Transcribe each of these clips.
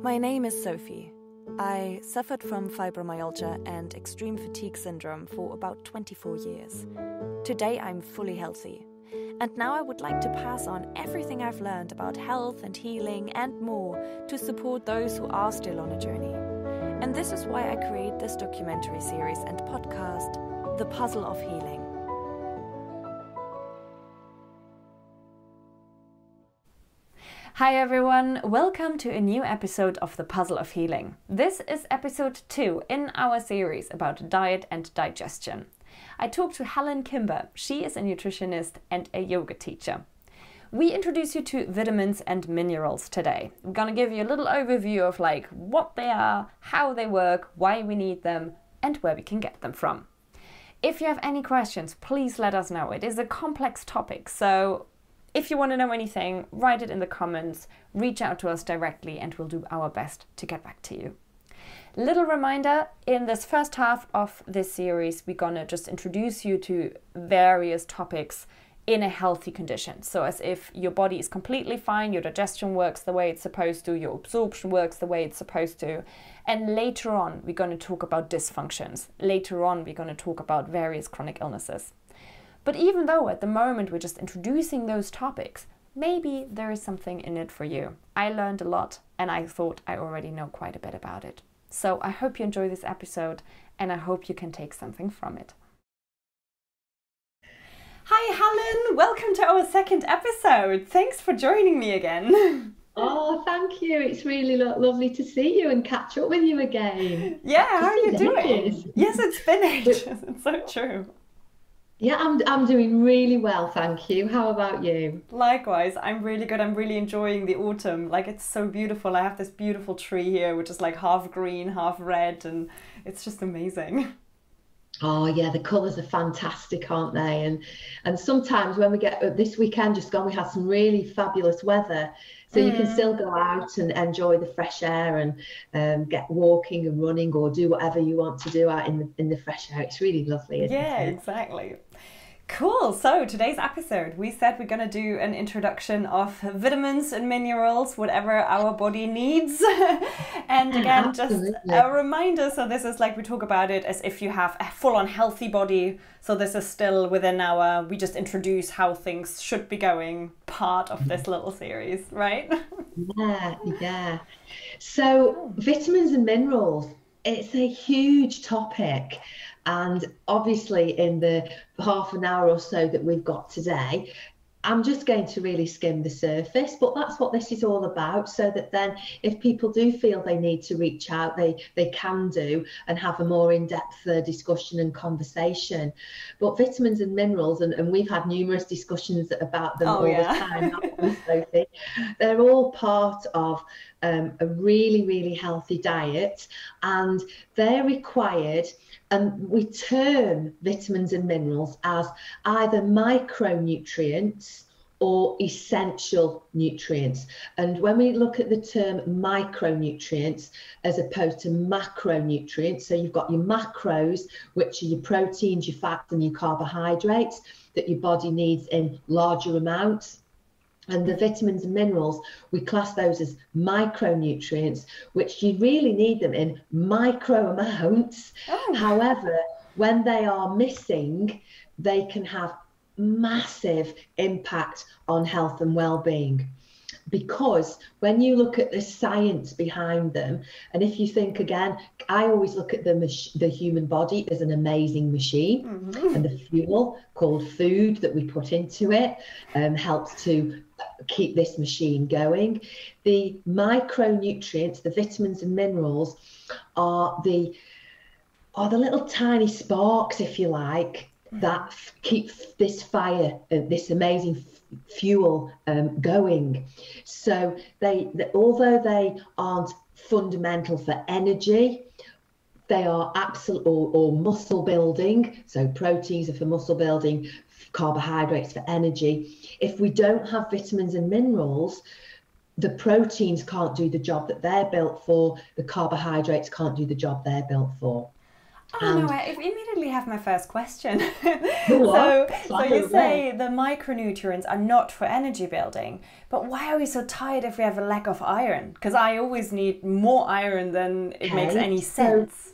My name is Sophie. I suffered from fibromyalgia and extreme fatigue syndrome for about 24 years. Today I'm fully healthy. And now I would like to pass on everything I've learned about health and healing and more to support those who are still on a journey. And this is why I create this documentary series and podcast, The Puzzle of Healing. Hi everyone, welcome to a new episode of The Puzzle of Healing. This is episode 2 in our series about diet and digestion. I talked to Helen Kimber. She is a nutritionist and a yoga teacher. We introduce you to vitamins and minerals today. I'm to give you a little overview of like what they are, how they work, why we need them, and where we can get them from. If you have any questions, please let us know. It is a complex topic, so if you want to know anything, write it in the comments, reach out to us directly, and we'll do our best to get back to you. Little reminder in this first half of this series, we're gonna just introduce you to various topics in a healthy condition. So, as if your body is completely fine, your digestion works the way it's supposed to, your absorption works the way it's supposed to. And later on, we're going to talk about dysfunctions. Later on, we're going to talk about various chronic illnesses. But even though at the moment we're just introducing those topics, maybe there is something in it for you. I learned a lot and I thought I already know quite a bit about it. So I hope you enjoy this episode and I hope you can take something from it. Hi, Helen. Welcome to our second episode. Thanks for joining me again. Oh, thank you. It's really lo- lovely to see you and catch up with you again. Yeah, how are you doing? Yes, it's been ages. It's so true. Yeah, I'm I'm doing really well, thank you. How about you? Likewise, I'm really good. I'm really enjoying the autumn. Like it's so beautiful. I have this beautiful tree here which is like half green, half red and it's just amazing. Oh yeah, the colours are fantastic, aren't they? And and sometimes when we get this weekend just gone, we had some really fabulous weather, so mm. you can mm. still go out and enjoy the fresh air and um, get walking and running or do whatever you want to do out in the in the fresh air. It's really lovely, yeah, it? exactly. Cool. So today's episode, we said we're going to do an introduction of vitamins and minerals, whatever our body needs. and again, Absolutely. just a reminder. So this is like we talk about it as if you have a full-on healthy body. So this is still within our. We just introduce how things should be going. Part of this mm-hmm. little series, right? yeah, yeah. So vitamins and minerals. It's a huge topic. And obviously, in the half an hour or so that we've got today, I'm just going to really skim the surface, but that's what this is all about. So that then, if people do feel they need to reach out, they they can do and have a more in-depth uh, discussion and conversation. But vitamins and minerals, and, and we've had numerous discussions about them oh, all yeah. the time, Sophie? They're all part of um, a really, really healthy diet, and they're required and we term vitamins and minerals as either micronutrients or essential nutrients. And when we look at the term micronutrients as opposed to macronutrients, so you've got your macros, which are your proteins, your fats, and your carbohydrates that your body needs in larger amounts. And the vitamins and minerals, we class those as micronutrients, which you really need them in micro amounts. Oh. However, when they are missing, they can have massive impact on health and well-being because when you look at the science behind them and if you think again i always look at the mach- the human body as an amazing machine. Mm-hmm. and the fuel called food that we put into it um, helps to keep this machine going. The micronutrients the vitamins and minerals are the are the little tiny sparks if you like that keep this fire, uh, this amazing fuel um, going. So they, they, although they aren't fundamental for energy, they are absolute or, or muscle building. So proteins are for muscle building, carbohydrates for energy. If we don't have vitamins and minerals, the proteins can't do the job that they're built for, the carbohydrates can't do the job they're built for. Oh no, I immediately have my first question. so, so you say the micronutrients are not for energy building, but why are we so tired if we have a lack of iron? Because I always need more iron than it okay. makes any sense.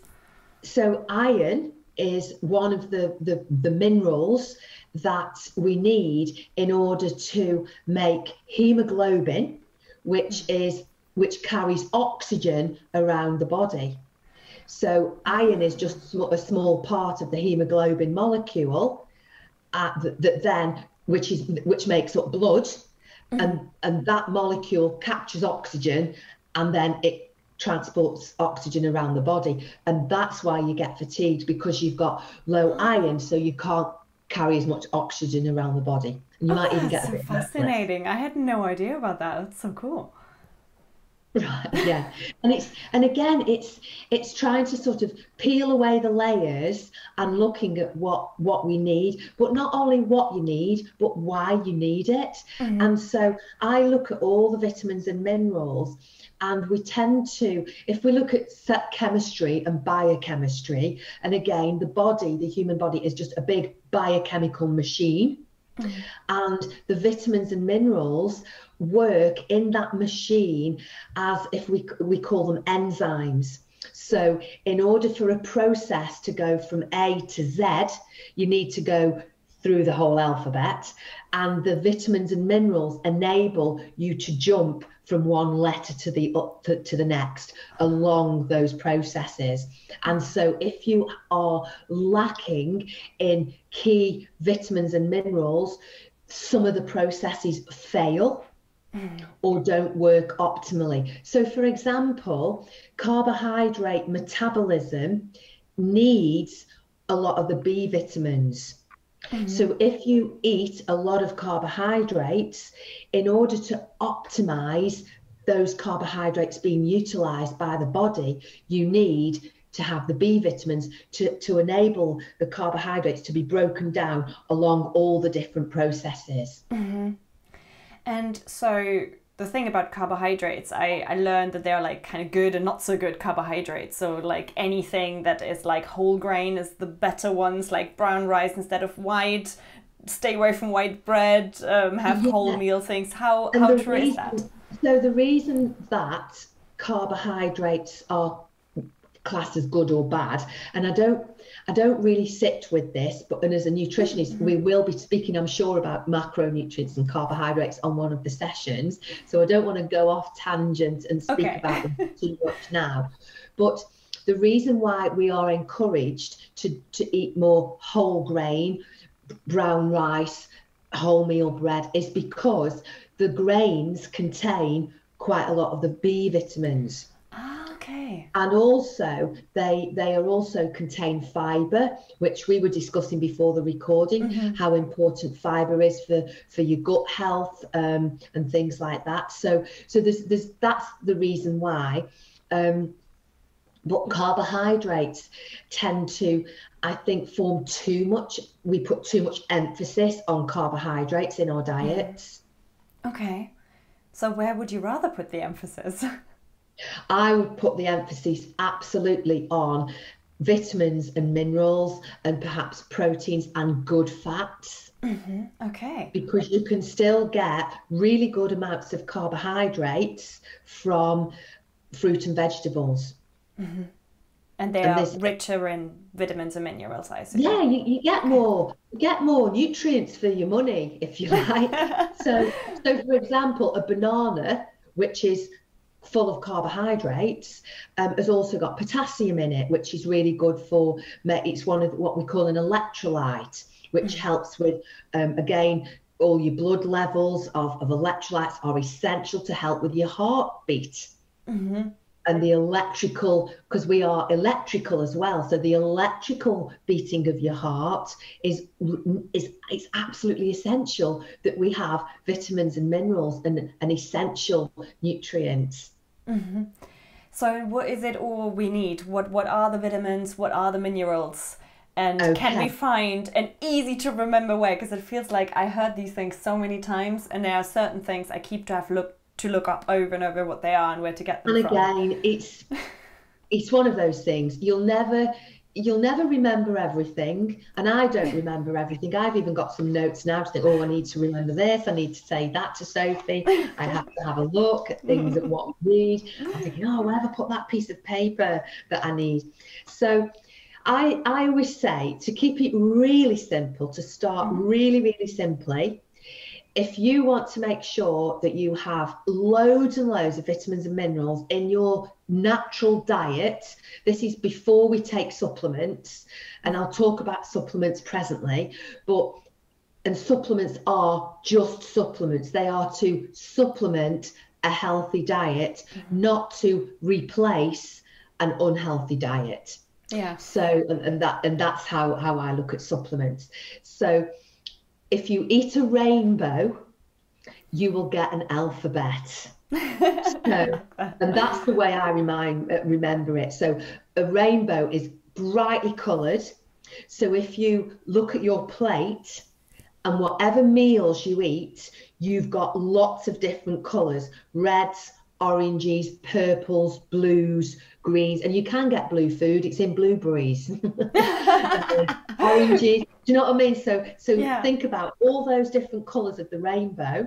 So, so iron is one of the, the, the minerals that we need in order to make hemoglobin, which mm. is which carries oxygen around the body. So iron is just a small part of the hemoglobin molecule uh, that, that, then, which is which makes up blood, mm-hmm. and and that molecule captures oxygen, and then it transports oxygen around the body, and that's why you get fatigued because you've got low iron, so you can't carry as much oxygen around the body. And you oh, might even get a bit fascinating. I had no idea about that. That's so cool. Right, yeah. And it's and again it's it's trying to sort of peel away the layers and looking at what what we need, but not only what you need, but why you need it. Mm-hmm. And so I look at all the vitamins and minerals and we tend to if we look at set chemistry and biochemistry and again the body the human body is just a big biochemical machine mm-hmm. and the vitamins and minerals work in that machine as if we we call them enzymes. So in order for a process to go from A to Z, you need to go through the whole alphabet and the vitamins and minerals enable you to jump from one letter to the up to, to, the next along those processes and so if you are lacking in key vitamins and minerals some of the processes fail mm. or don't work optimally. So, for example, carbohydrate metabolism needs a lot of the B vitamins. Mm-hmm. So, if you eat a lot of carbohydrates, in order to optimize those carbohydrates being utilized by the body, you need to have the B vitamins to, to enable the carbohydrates to be broken down along all the different processes. Mm-hmm. And so the thing about carbohydrates, I, I learned that they're like kind of good and not so good carbohydrates. So like anything that is like whole grain is the better ones, like brown rice instead of white. Stay away from white bread. Um, have yeah. wholemeal things. How and how true reason, is that? So the reason that carbohydrates are classed as good or bad, and I don't I don't really sit with this, but and as a nutritionist, we mm-hmm. will be speaking, I'm sure, about macronutrients and carbohydrates on one of the sessions. So I don't want to go off tangent and speak okay. about them too much now. But the reason why we are encouraged to, to eat more whole grain, brown rice, wholemeal bread is because the grains contain quite a lot of the B vitamins. Okay. And also they they are also contain fiber, which we were discussing before the recording, mm-hmm. how important fiber is for for your gut health um, and things like that. So so there's there's that's the reason why. Um, but carbohydrates tend to i think form too much we put too much emphasis on carbohydrates in our mm-hmm. diets okay so where would you rather put the emphasis I would put the emphasis absolutely on vitamins and minerals and perhaps proteins and good fats. Mm-hmm. Okay. Because you can still get really good amounts of carbohydrates from fruit and vegetables. Mm-hmm. And they and are richer in vitamins and minerals, I assume. Yeah, you, you get okay. more you get more nutrients for your money, if you like. so, so for example, a banana, which is full of carbohydrates um, has also got potassium in it, which is really good for, it's one of what we call an electrolyte, which mm-hmm. helps with, um, again, all your blood levels of, of electrolytes are essential to help with your heartbeat. Mm-hmm. And the electrical, because we are electrical as well. So the electrical beating of your heart is is it's absolutely essential that we have vitamins and minerals and, and essential nutrients. Mm-hmm. So, what is it all we need? What What are the vitamins? What are the minerals? And okay. can we find an easy to remember way? Because it feels like I heard these things so many times, and there are certain things I keep to have look to look up over and over what they are and where to get them and from. again, it's it's one of those things you'll never you'll never remember everything and i don't remember everything. I've even got some notes now to think oh i need to remember this i need to say that to sophie i have to have a look at things at what we need i'm thinking oh where have i put that piece of paper that i need? So i i always say to keep it really simple to start mm. really really simply if you want to make sure that you have loads and loads of vitamins and minerals in your natural diet, this is before we take supplements, and I'll talk about supplements presently, but and supplements are just supplements. They are to supplement a healthy diet, mm-hmm. not to replace an unhealthy diet. Yeah. So and, and that and that's how how I look at supplements. So if you eat a rainbow, you will get an alphabet. so, and that's the way I remind, uh, remember it. So a rainbow is brightly coloured. So if you look at your plate and whatever meals you eat, you've got lots of different colours reds, oranges, purples, blues, greens, and you can get blue food. It's in blueberries, oranges. Do you know what I mean? So, so Yeah. think about all those different colours of the rainbow.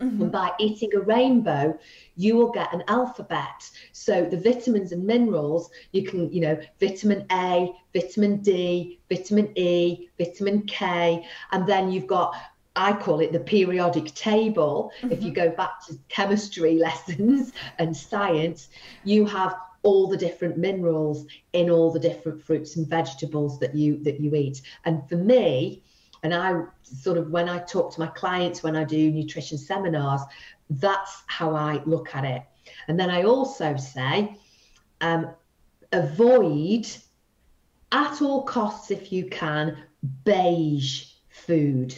Mm-hmm. And by eating a rainbow, you will get an alphabet. So the vitamins and minerals, you can, you know, vitamin A, vitamin D, vitamin E, vitamin K, and then you've got I call it the periodic table. If you go back to chemistry lessons and science, you have all the different minerals in all the different fruits and vegetables that you that you eat. And for me, and I sort of when I talk to my clients when I do nutrition seminars, that's how I look at it. And then I also say, um, avoid at all costs if you can beige food.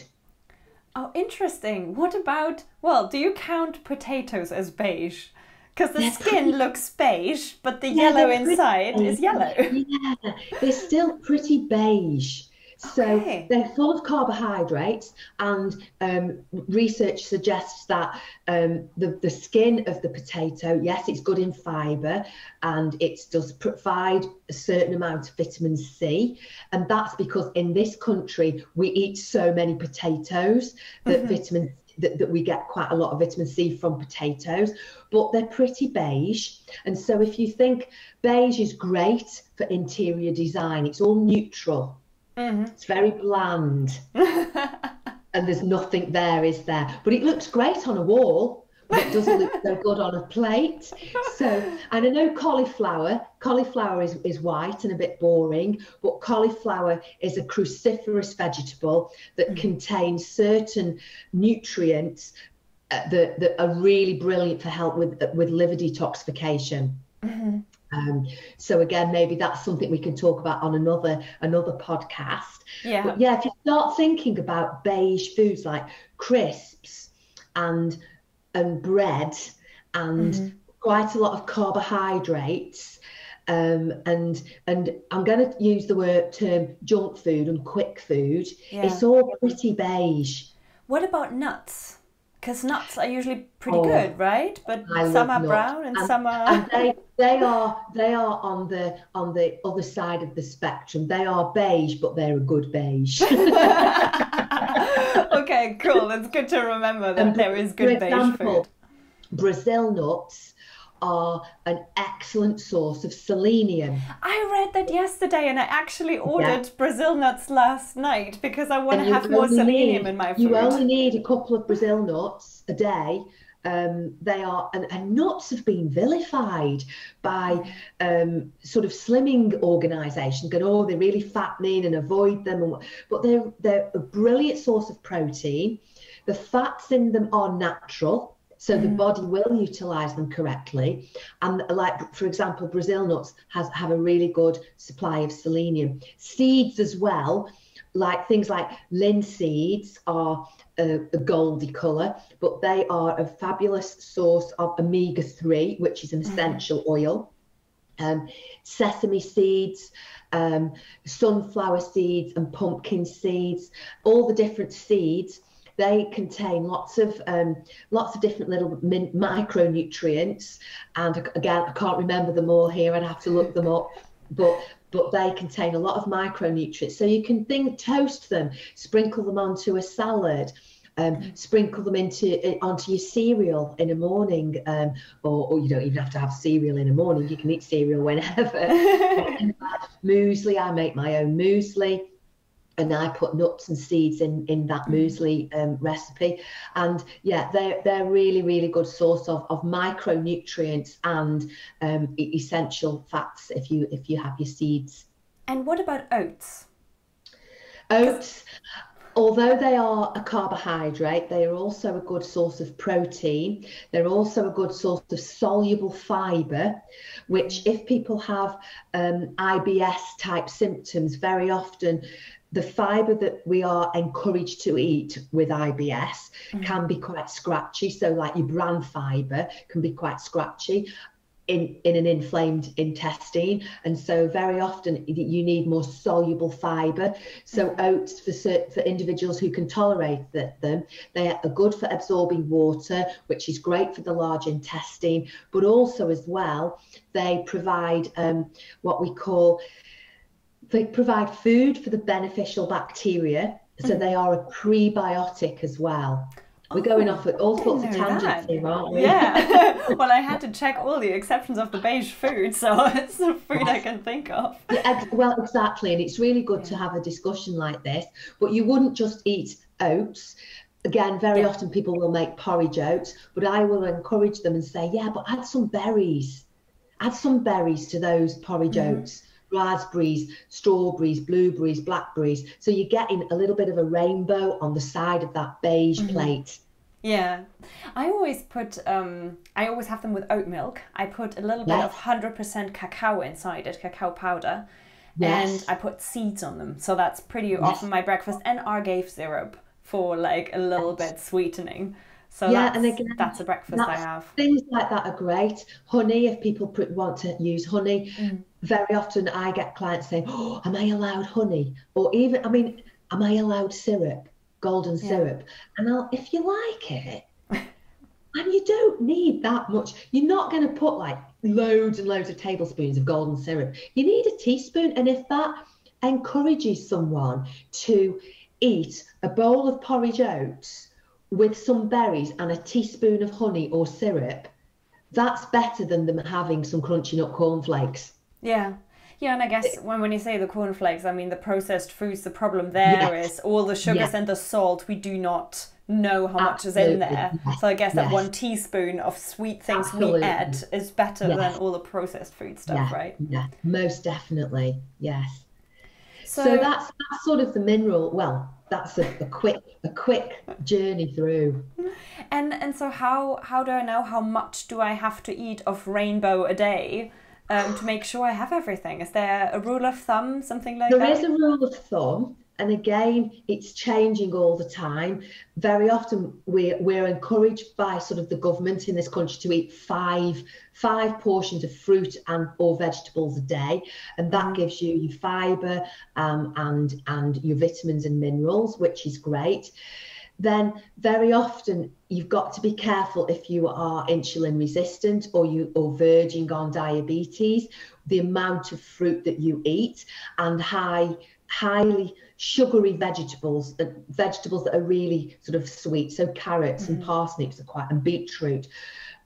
Oh, interesting. What about, well, do you count potatoes as beige? Because the skin looks beige, but the Yeah, yellow inside is yellow. Yeah, they're still pretty beige. So Okay. they're full of carbohydrates, and um, research suggests that um, the, the skin of the potato, yes, it's good in fibre and it does provide a certain amount of vitamin C. And that's because in this country, we eat so many potatoes that vitamin that, that we get quite a lot of vitamin C from potatoes, but they're pretty beige. And so if you think beige is great for interior design, it's all neutral. Mm-hmm. It's very bland. and there's nothing there, is there? But it looks great on a wall, it doesn't look so good on a plate. So, and I know cauliflower, cauliflower is, is white and a bit boring, but cauliflower is a cruciferous vegetable that contains certain nutrients uh, that, that are really brilliant for help with, with liver detoxification. Um, so again, maybe that's something we can talk about on another another podcast. Yeah. But yeah, if you start thinking about beige foods like crisps and and bread and quite a lot of carbohydrates, um, and and I'm going to use the word term junk food and quick food. Yeah. It's all pretty beige. What about nuts? Because nuts are usually pretty Oh, good, right? But I some are nuts. brown and, And- some are. and they they are they are on the on the other side of the spectrum. They are beige, but they're a good beige. okay, cool. It's good to remember that And there is for good beige example, food. Brazil nuts are an excellent source of selenium. I read that yesterday and I actually ordered Brazil nuts last night because I want And to have more selenium need- in my food. You only need a couple of Brazil nuts a day. Um, they are and, and nuts have been vilified by um, sort of slimming organisations. Going, oh, they're really fattening and avoid them. And, but they're they're a brilliant source of protein. The fats in them are natural, so the body will utilise them correctly. And like for example, Brazil nuts has have a really good supply of selenium. Seeds as well like things like linseeds are a, a goldy colour, but they are a fabulous source of omega 3, which is an essential oil. Um, sesame seeds, um, sunflower seeds, and pumpkin seeds, all the different seeds. They contain lots of um, lots of different little min- micronutrients, and again, I can't remember them all here. I'd have to look them up but but they contain a lot of micronutrients. So you can think toast them, sprinkle them onto a salad. Um, sprinkle them into onto your cereal in the morning, um, or, or, you don't even have to have cereal in the morning. You can eat cereal whenever. muesli, I make my own muesli and I put nuts and seeds in in that mm. muesli um, recipe. And yeah, they're they're really really good source of of micronutrients and um, essential fats if you if you have your seeds. And what about oats? Oats. Although they are a carbohydrate, they are also a good source of protein. They're also a good source of soluble fibre, which, if people have um, IBS type symptoms, very often the fibre that we are encouraged to eat with IBS mm-hmm. can be quite scratchy. So, like your bran fibre can be quite scratchy in, in an inflamed intestine. And so, very often, you need more soluble fibre. So, mm-hmm. oats for, for individuals who can tolerate the, them, they are good for absorbing water, which is great for the large intestine, but also, as well, they provide um, what we call they provide food for the beneficial bacteria, so mm. they are a prebiotic as well. We're going off at all sorts of tangents here, aren't we? Yeah. well, I had to check all the exceptions of the beige food, so it's the food I can think of. Yeah, well, exactly, and it's really good to have a discussion like this. But you wouldn't just eat oats. Again, very yeah. often people will make porridge oats, but I will encourage them and say, yeah, but add some berries. Add some berries to those porridge mm. oats raspberries, strawberries, blueberries, blackberries. So you're getting a little bit of a rainbow on the side of that beige mm-hmm. plate. Yeah, I always put. Um, I always have them with oat milk. I put a little yes. bit of hundred percent cacao inside it, cacao powder, yes. and I put seeds on them. So that's pretty yes. often my breakfast, and agave syrup for like a little bit sweetening. So yeah, and again, that's a breakfast I have. Things like that are great. Honey, if people want to use honey, mm. very often I get clients saying, "Oh, am I allowed honey?" Or even, I mean, am I allowed syrup, golden yeah. syrup? And I'll, if you like it, and you don't need that much. You're not going to put like loads and loads of tablespoons of golden syrup. You need a teaspoon, and if that encourages someone to eat a bowl of porridge oats with some berries and a teaspoon of honey or syrup, that's better than them having some crunchy nut cornflakes. Yeah. Yeah, and I guess when, when you say the cornflakes, I mean the processed foods, the problem there yes. is all the sugars yes. and the salt, we do not know how much is in there. Yes. So I guess that one teaspoon of sweet things Absolutely. we add is better than all the processed food stuff, yeah. right? Yeah, most definitely. Yes. So, so that's that's sort of the mineral well that's a, a quick a quick journey through. And and so how how do I know how much do I have to eat of rainbow a day? Um, to make sure I have everything, is there a rule of thumb, something like there that? There is a rule of thumb, and again it's changing all the time. Very often we're, we're encouraged by sort of the government in this country to eat five five portions of fruit and or vegetables a day. And that mm. gives you your fiber um, and and your vitamins and minerals which is great. Then very often you've got to be careful if you are insulin resistant or you or verging on diabetes the amount of fruit that you eat and high highly sugary vegetables, uh, vegetables that are really sort of sweet. So carrots mm-hmm. and parsnips are quite, and beetroot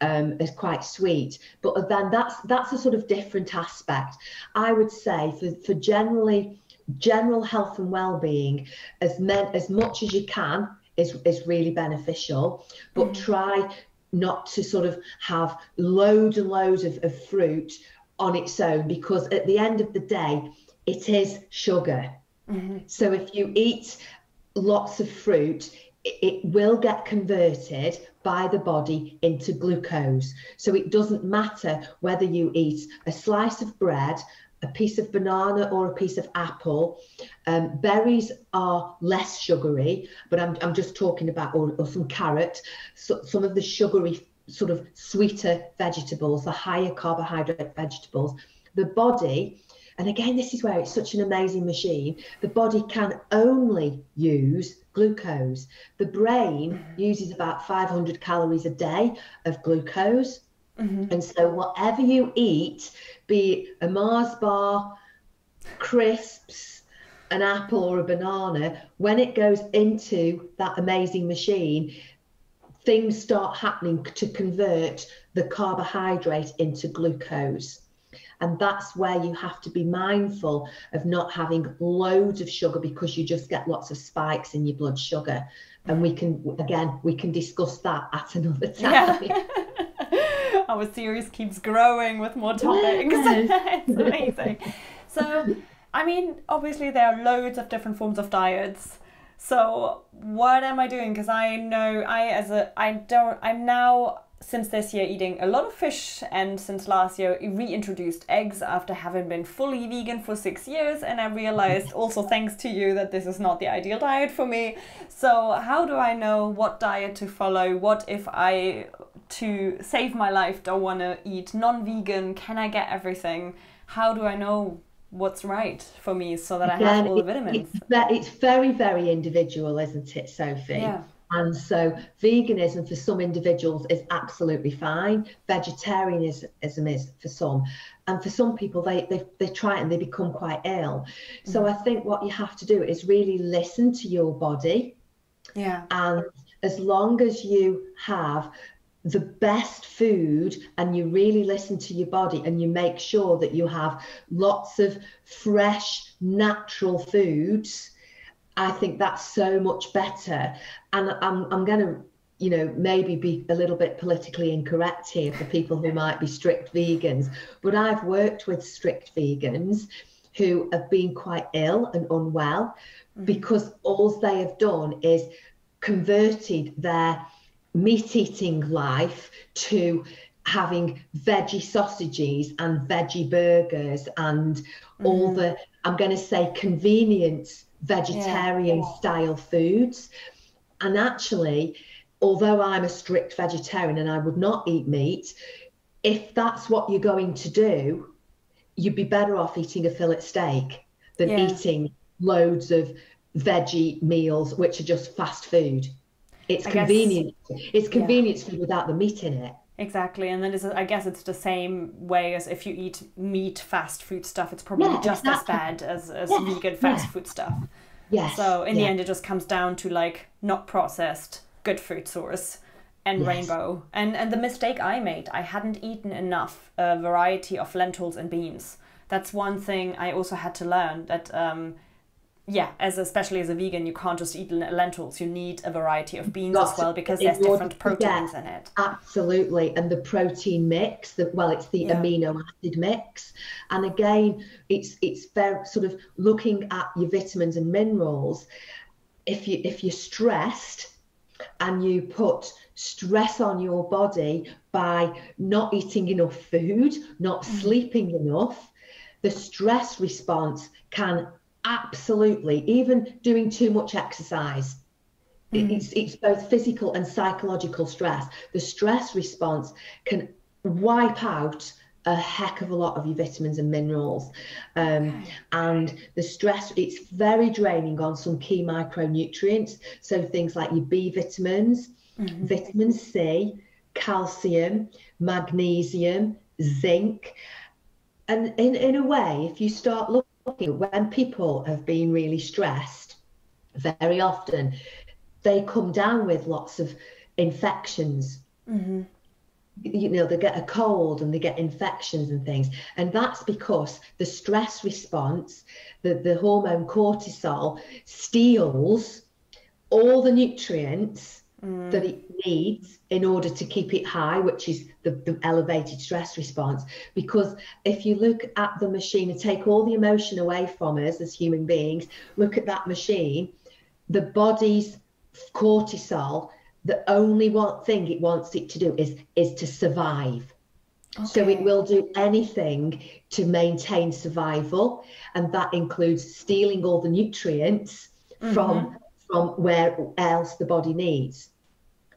um, is quite sweet. But then that's that's a sort of different aspect. I would say for for generally general health and well-being, as men as much as you can is is really beneficial. But mm-hmm. try not to sort of have loads and loads of, of fruit on its own because at the end of the day it is sugar Mm-hmm. So if you eat lots of fruit, it will get converted by the body into glucose. So it doesn't matter whether you eat a slice of bread, a piece of banana, or a piece of apple. Um, berries are less sugary, but I'm, I'm just talking about, or, or some carrot, so, some of the sugary, sort of sweeter vegetables, the higher carbohydrate vegetables. The body and again, this is where it's such an amazing machine. The body can only use glucose. The brain uses about 500 calories a day of glucose. Mm-hmm. And so, whatever you eat, be it a Mars bar, crisps, an apple, or a banana, when it goes into that amazing machine, things start happening to convert the carbohydrate into glucose. And that's where you have to be mindful of not having loads of sugar because you just get lots of spikes in your blood sugar. And we can, again, we can discuss that at another time. Yeah. Our series keeps growing with more topics. It's amazing. So, I mean, obviously, there are loads of different forms of diets. So, what am I doing? Because I know I, as a, I don't, I'm now since this year eating a lot of fish and since last year reintroduced eggs after having been fully vegan for six years and i realized also thanks to you that this is not the ideal diet for me. So how do i know what diet to follow? What if i to save my life don't want to eat non-vegan? Can i get everything? How do i know what's right for me so that i have all the vitamins? it's, it's very very individual isn't it sophie? Yeah and so veganism for some individuals is absolutely fine. Vegetarianism is for some. And for some people, they, they, they try it and they become quite ill. So mm-hmm. I think what you have to do is really listen to your body. Yeah. And as long as you have the best food and you really listen to your body and you make sure that you have lots of fresh, natural foods I think that's so much better. And I'm, I'm going to, you know, maybe be a little bit politically incorrect here for people who might be strict vegans, but I've worked with strict vegans who have been quite ill and unwell mm-hmm. because all they have done is converted their meat eating life to having veggie sausages and veggie burgers and mm-hmm. all the i'm going to say convenience vegetarian yeah. style foods. And actually, although I'm a strict vegetarian and I would not eat meat, if that's what you're going to do, you'd be better off eating a fillet steak than yeah. eating loads of veggie meals, which are just fast food. It's I convenient. Guess, it's convenience yeah. food without the meat in it. Exactly, and then is I guess it's the same way as if you eat meat fast food stuff. It's probably yeah, just exactly. as bad as, as yeah, vegan fast yeah. food stuff. Yes. So in the end, it just comes down to like not processed, good food source, and yes. rainbow. And and the mistake I made, I hadn't eaten enough uh, variety of lentils and beans. That's one thing I also had to learn that um, yeah, as especially as a vegan, you can't just eat lentils. You need a variety of beans as well because there's different proteins in it. Absolutely, and the protein mix. The, well, it's the yeah. amino acid mix, and again, it's it's very sort of looking at your vitamins and minerals. If you if you're stressed, and you put stress on your body by not eating enough food, not mm. sleeping enough, the stress response can absolutely. Even doing too much exercise. Mm. it's it's both physical and psychological stress. The stress response can wipe out a heck of a lot of your vitamins and minerals. Um, and the stress it's very draining on some key micronutrients. So things like your b vitamins mm-hmm. vitamin c calcium magnesium zinc. And in, in a way if you start looking when people have been really stressed, very often they come down with lots of infections. Mm-hmm. You know, they get a cold and they get infections and things. And that's because the stress response, the, the hormone cortisol, steals all the nutrients mm. that it needs in order to keep it high, which is the, the, elevated stress response. Because if you look at the machine and take all the emotion away from us as human beings, look at that machine, the body's cortisol, the only one thing it wants it to do is is to survive. Okay. So it will do anything to maintain survival, and that includes stealing all the nutrients mm-hmm. from from where else the body needs.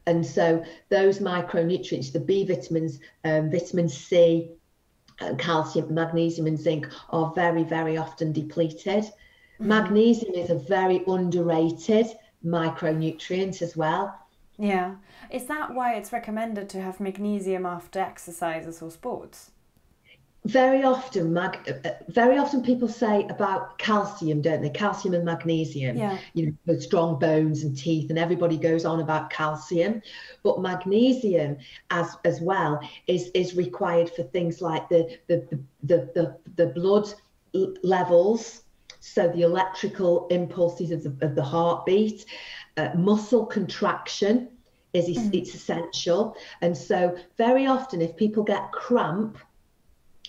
And so those micronutrients, the B vitamins, um, vitamin C, uh, calcium, magnesium, and zinc, are very, very often depleted. Mm-hmm. Magnesium is a very underrated micronutrient as well. Yeah. Is that why it's recommended to have magnesium after exercises or sports? Very often mag uh, very often people say about calcium don't they? Calcium and magnesium. Yeah. you know strong bones and teeth and everybody goes on about calcium. But magnesium as as well is is required for things like the the the the, the blood levels. So the electrical impulses of the, of the heartbeat uh, muscle contraction is mm. it's essential. And so very often if people get cramp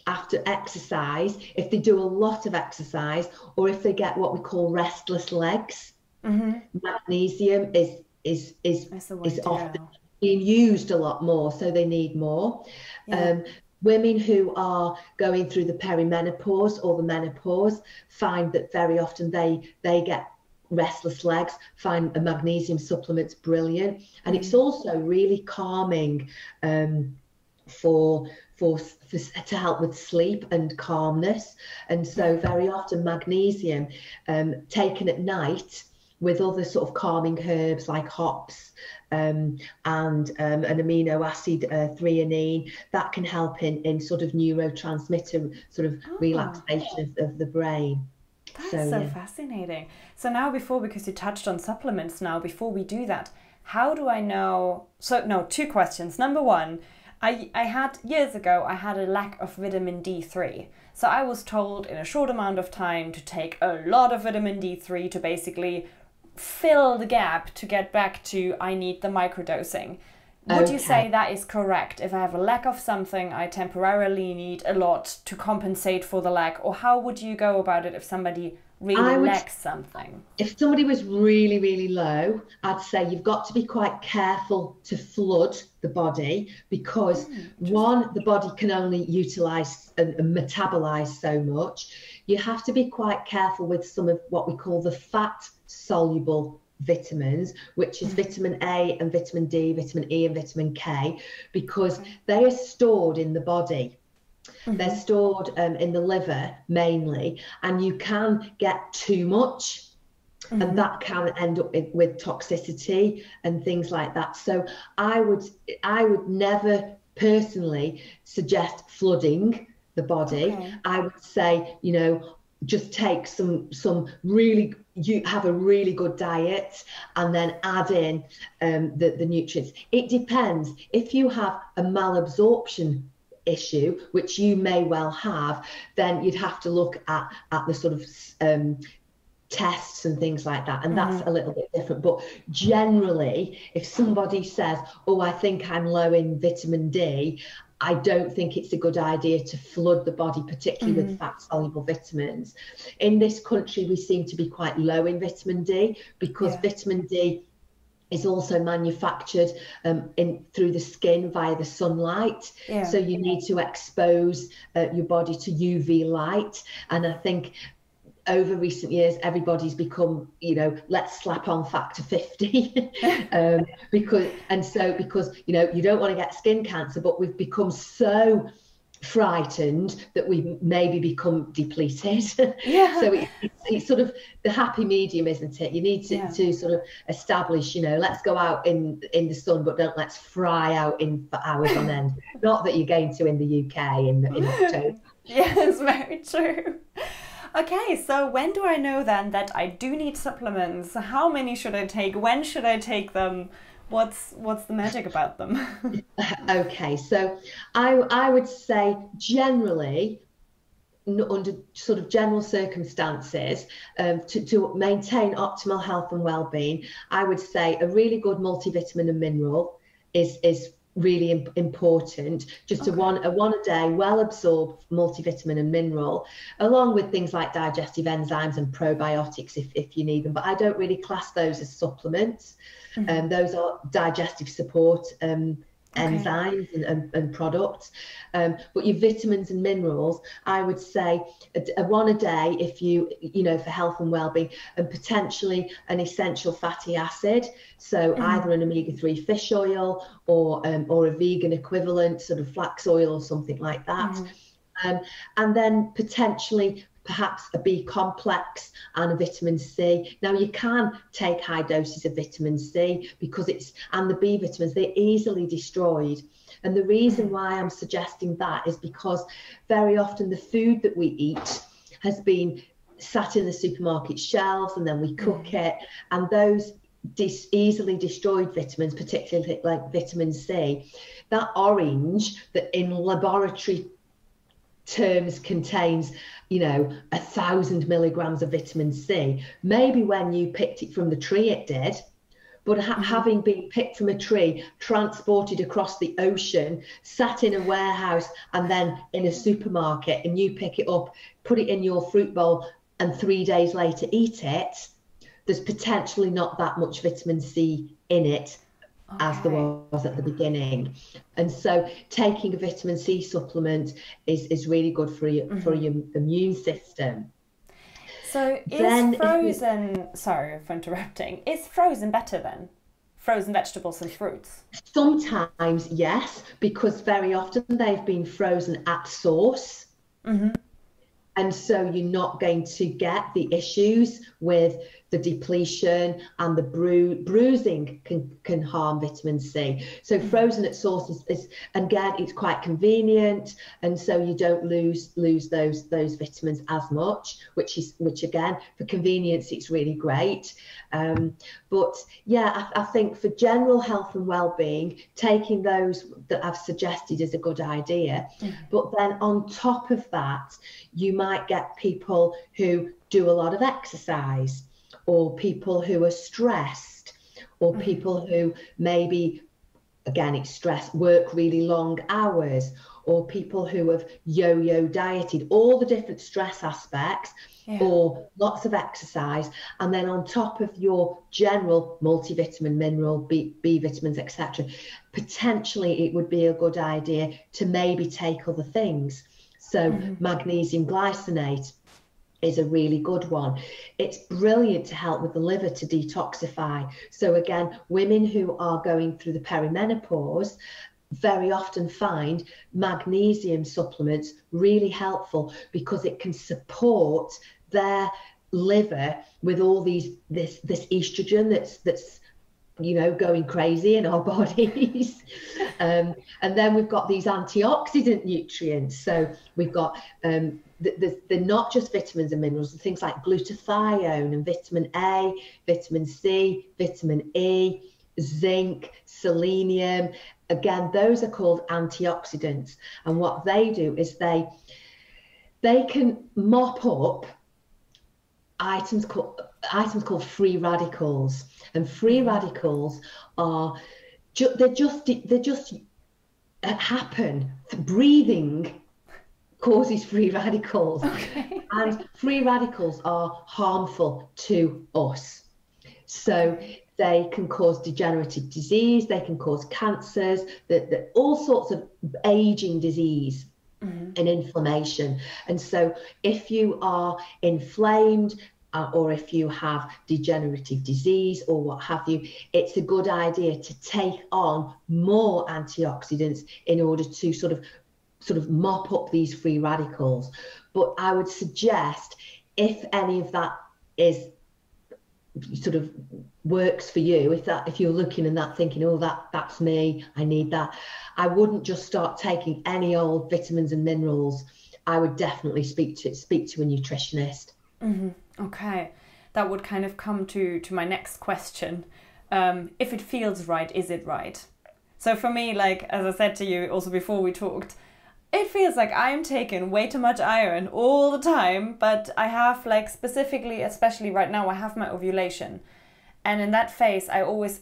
after exercise, if they do a lot of exercise, or if they get what we call restless legs, mm-hmm. magnesium is is is is often being used a lot more, so they need more. Yeah. Um, women who are going through the perimenopause or the menopause find that very often they they get restless legs find a magnesium supplements brilliant and it's also really calming um, for for, for, to help with sleep and calmness. And so very often magnesium um, taken at night with other sort of calming herbs like hops um, and um, an amino acid uh, theanine that can help in, in sort of neurotransmitter sort of oh. relaxation of, of, the brain. That's so, so yeah. fascinating. So now before, because you touched on supplements now, before we do that, how do I know? So no, two questions. Number one, I, I had years ago I had a lack of vitamin D3. So I was told in a short amount of time to take a lot of vitamin D3 to basically fill the gap to get back to I need the microdosing. Would okay. you say that is correct? If I have a lack of something, I temporarily need a lot to compensate for the lack, or how would you go about it if somebody would, something? If somebody was really, really low, I'd say you've got to be quite careful to flood the body because mm, one, the body can only utilize and, and metabolize so much. You have to be quite careful with some of what we call the fat soluble vitamins, which is mm. vitamin A and vitamin D, vitamin E and vitamin K, because they are stored in the body. Mm-hmm. They're stored um, in the liver mainly, and you can get too much. Mm-hmm. And that can end up with, toxicity and things like that. So I would I would never personally suggest flooding the body. Okay. I would say, you know, just take some some really you have a really good diet and then add in um, the, the nutrients. It depends. If you have a malabsorption issue, which you may well have, then you'd have to look at, at the sort of um, tests and things like that. And that's mm-hmm. a little bit different. But generally, if somebody says, Oh, I think I'm low in vitamin D, I don't think it's a good idea to flood the body, particularly mm-hmm. with fat soluble vitamins. In this country, we seem to be quite low in vitamin D because yeah. vitamin D is also manufactured um, in through the skin via the sunlight. Yeah. So you need to expose uh, your body to UV light, and I think over recent years everybody's become you know let's slap on factor 50 um, because and so because you know you don't want to get skin cancer but we've become so frightened that we maybe become depleted. Yeah. so it, it's, it's, sort of the happy medium, isn't it? You need to, yeah. to sort of establish, you know, let's go out in in the sun, but don't let's fry out in for hours on end. Not that you're going to in the UK in, in October. yes, very true. Okay, so when do I know then that I do need supplements? How many should I take? When should I take them? What's what's the magic about them? Okay so i i would say generally under sort of general circumstances um, to, to maintain optimal health and well-being i would say a really good multivitamin and mineral is is really imp- important just okay. a one a one a day well absorbed multivitamin and mineral along with things like digestive enzymes and probiotics if, if you need them but i don't really class those as supplements mm-hmm. um, those are digestive support um, okay. enzymes and, and, and products. Um, but your vitamins and minerals, I would say a, a one a day if you, you know, for health and well-being, and potentially an essential fatty acid. So mm-hmm. either an omega-3 fish oil or um, or a vegan equivalent, sort of flax oil or something like that. Mm-hmm. Um, and then potentially perhaps a B complex and a vitamin C. Now you can take high doses of vitamin C because it's and the B vitamins they're easily destroyed. And the reason why I'm suggesting that is because very often the food that we eat has been sat in the supermarket shelves and then we cook mm. it and those dis- easily destroyed vitamins particularly like vitamin C that orange that in laboratory terms contains you know a thousand milligrams of vitamin C. Maybe when you picked it from the tree it did. But ha- mm-hmm. having been picked from a tree, transported across the ocean, sat in a warehouse, and then in a supermarket, and you pick it up, put it in your fruit bowl, and three days later eat it, there's potentially not that much vitamin C in it okay. as there was at the beginning. And so taking a vitamin C supplement is, is really good for your, mm-hmm. for your immune system. So is then frozen, sorry for interrupting, is frozen better then? Frozen vegetables and fruits? Sometimes, yes, because very often they've been frozen at source. Mm-hmm and so you're not going to get the issues with the depletion and the bru- bruising can, can harm vitamin C. So mm. frozen at source is, is and again it's quite convenient, and so you don't lose lose those those vitamins as much, which is which again for convenience it's really great. Um, but yeah, I, I think for general health and well-being, taking those that I've suggested is a good idea. Mm. But then on top of that, you might get people who do a lot of exercise or people who are stressed, or mm-hmm. people who maybe, again, it's stress, work really long hours, or people who have yo yo dieted, all the different stress aspects. Yeah. or lots of exercise and then on top of your general multivitamin mineral b, b vitamins etc potentially it would be a good idea to maybe take other things so mm-hmm. magnesium glycinate is a really good one. It's brilliant to help with the liver to detoxify. So, again, women who are going through the perimenopause very often find magnesium supplements really helpful because it can support their liver with all these this this estrogen that's that's you know going crazy in our bodies um, and then we've got these antioxidant nutrients so we've got um, they're not just vitamins and minerals, things like glutathione and vitamin A, vitamin C, vitamin E, zinc, selenium. Again, those are called antioxidants. And what they do is they they can mop up items called items called free radicals. And free radicals are ju- they're just they just happen. Breathing causes free radicals. Okay. And free radicals are harmful to us. So they can cause degenerative disease, they can cause cancers, the, the, all sorts of aging disease. Mm-hmm. And inflammation. And so, if you are inflamed uh, or if you have degenerative disease or what have you, it's a good idea to take on more antioxidants in order to sort of sort of mop up these free radicals. But I would suggest if any of that is sort of works for you if that if you're looking and that thinking oh that that's me i need that i wouldn't just start taking any old vitamins and minerals. I would definitely speak to speak to a nutritionist. Mm-hmm. okay. That would kind of come to to my next question. Um, if it feels right is it right? So for me like as i said to you also before we talked it feels like I'm taking way too much iron all the time, but I have like specifically, especially right now, I have my ovulation. And in that phase, I always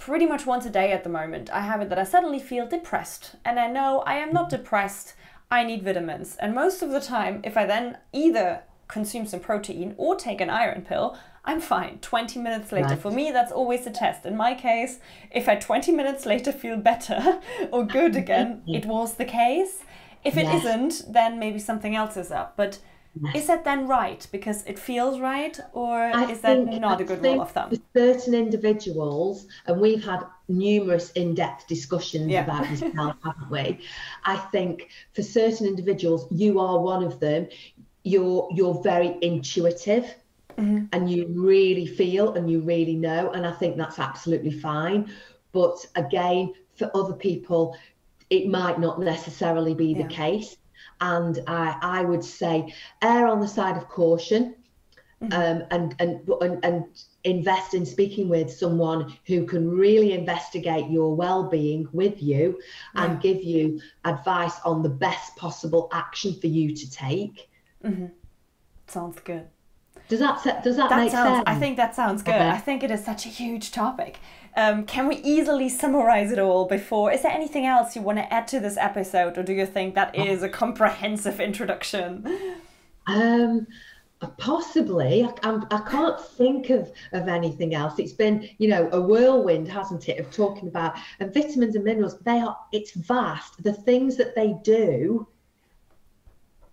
pretty much once a day at the moment, I have it that I suddenly feel depressed. And I know I am not depressed, I need vitamins. And most of the time, if I then either consume some protein or take an iron pill, I'm fine. 20 minutes later. Right. For me, that's always a test. In my case, if I 20 minutes later feel better or good again, it was the case. If it yes. not then maybe something else is up. But is that then right because it feels right, or I is that not I a good rule of thumb? For certain individuals, and we've had numerous in-depth discussions yeah. about this now, haven't we? I think for certain individuals, you are one of them. you're you're very intuitive mm-hmm. and you really feel and you really know and i think that's absolutely fine but again for other people it might not necessarily be yeah. the case and I, I would say err on the side of caution mm-hmm. um, and, and, and, and invest in speaking with someone who can really investigate your well-being with you yeah. and give you advice on the best possible action for you to take mm-hmm. sounds good does that does that, that make sounds, sense i think that sounds good okay. i think it is such a huge topic um, can we easily summarize it all before? Is there anything else you want to add to this episode, or do you think that is a comprehensive introduction? Um, possibly. I, I, can't think of, of anything else. It's been, you know, a whirlwind, hasn't it, of talking about and vitamins and minerals. They are. It's vast. The things that they do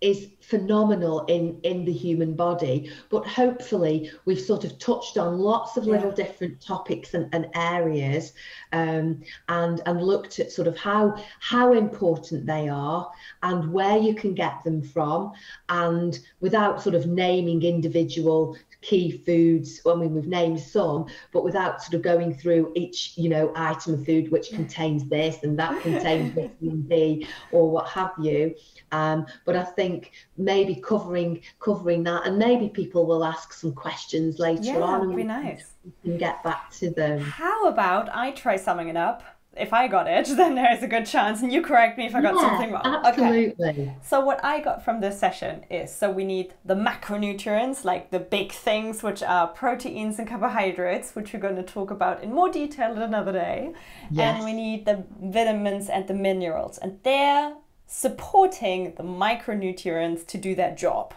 is phenomenal in in the human body but hopefully we've sort of touched on lots of little different topics and, and areas um, and and looked at sort of how how important they are and where you can get them from and without sort of naming individual key foods. I mean, we've named some, but without sort of going through each, you know, item of food which contains this and that contains vitamin D or what have you. Um, but I think maybe covering covering that, and maybe people will ask some questions later yeah, on. and we nice. We can get back to them. How about I try summing it up? If I got it, then there's a good chance, and you correct me if I got yeah, something wrong. Absolutely. Okay. So what I got from this session is so we need the macronutrients, like the big things, which are proteins and carbohydrates, which we're going to talk about in more detail another day. Yes. And we need the vitamins and the minerals, and they're supporting the micronutrients to do their job.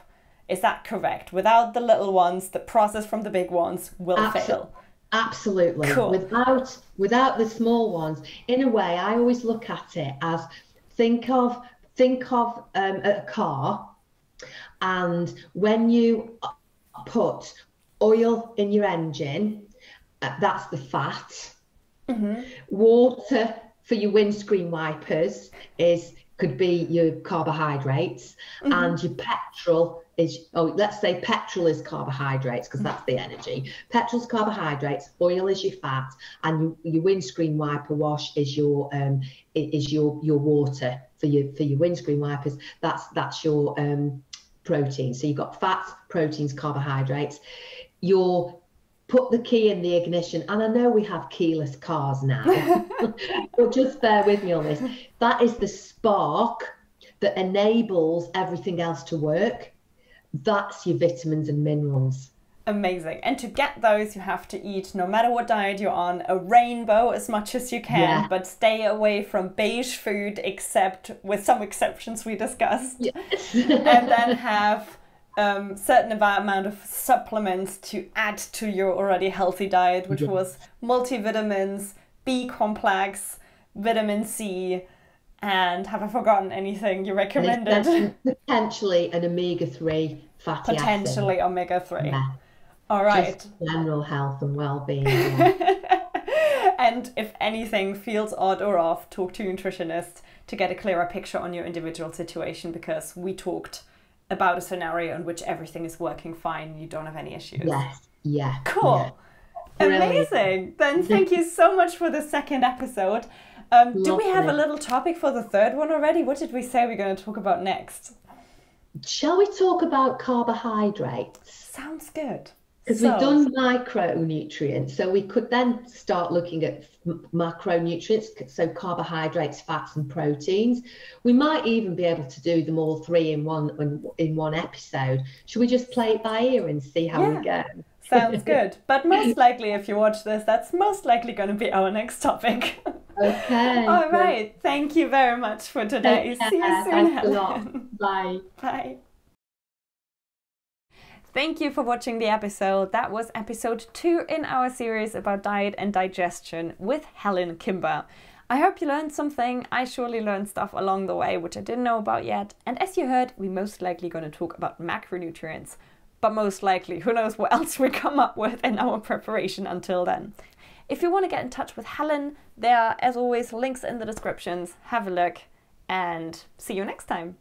Is that correct? Without the little ones, the process from the big ones will Absol- fail. Absolutely. Cool. Without without the small ones, in a way, I always look at it as think of think of um, a car, and when you put oil in your engine, uh, that's the fat. Mm-hmm. Water for your windscreen wipers is could be your carbohydrates, mm-hmm. and your petrol is oh let's say petrol is carbohydrates because that's the energy. Petrol's carbohydrates oil is your fat and your, your windscreen wiper wash is your um is your your water for your for your windscreen wipers. That's that's your um protein. So you've got fats proteins carbohydrates. Your put the key in the ignition and i know we have keyless cars now but just bear with me on this that is the spark that enables everything else to work that's your vitamins and minerals. Amazing. And to get those, you have to eat, no matter what diet you're on, a rainbow as much as you can, yeah. but stay away from beige food, except with some exceptions we discussed. Yes. and then have um, certain amount of supplements to add to your already healthy diet, which yes. was multivitamins, B complex, vitamin C, and have I forgotten anything you recommended? Potentially an omega 3 fatty Potentially omega 3. Yeah. All right. Just general health and well being. and if anything feels odd or off, talk to a nutritionist to get a clearer picture on your individual situation because we talked about a scenario in which everything is working fine, you don't have any issues. Yes. Yeah. Cool. Yeah. Amazing. Then thank you so much for the second episode. Um, do we have a little topic for the third one already? What did we say we're going to talk about next? Shall we talk about carbohydrates? Sounds good. Because so, we've done micronutrients, so we could then start looking at macronutrients, so carbohydrates, fats, and proteins. We might even be able to do them all three in one in one episode. Should we just play it by ear and see how yeah. we go? Sounds good. But most likely, if you watch this, that's most likely going to be our next topic. Okay. All right. Thank you very much for today. See you soon, Helen. Bye. Bye. Thank you for watching the episode. That was episode two in our series about diet and digestion with Helen Kimber. I hope you learned something. I surely learned stuff along the way which I didn't know about yet. And as you heard, we're most likely going to talk about macronutrients. But most likely, who knows what else we come up with in our preparation until then. If you want to get in touch with Helen, there are, as always, links in the descriptions. Have a look and see you next time.